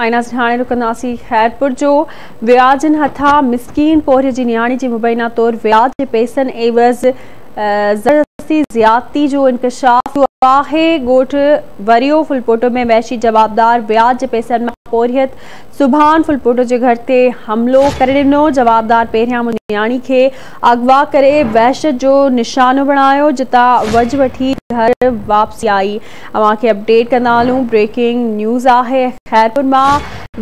आइनास हाणे रुकंदासीं ख़ैरपुर जो व्याजनि हथां मिसकीन पोहरे जी नियाणी जी मुबैना तौरु व्याज जे पैसनि एवज़ ज़बरदस्ती ज़्यादती जो इंकशाफ आहे ॻोठ वरियो फुलपोटो में वैशी जवाबदार व्याज जे पैसनि माँ पोरियत। सुभान फुलपोटो जे घर ते हमलो करे जवाबदार पहिरियाँ नियाणी खे अगवा करे वहशत जो निशानो बणायो जितां वज वठी घर वापसी आई। अव्हांखे अपडेट कंदा हलूं, ब्रेकिंग न्यूज़ आहे, ख़ैरपुर माँ।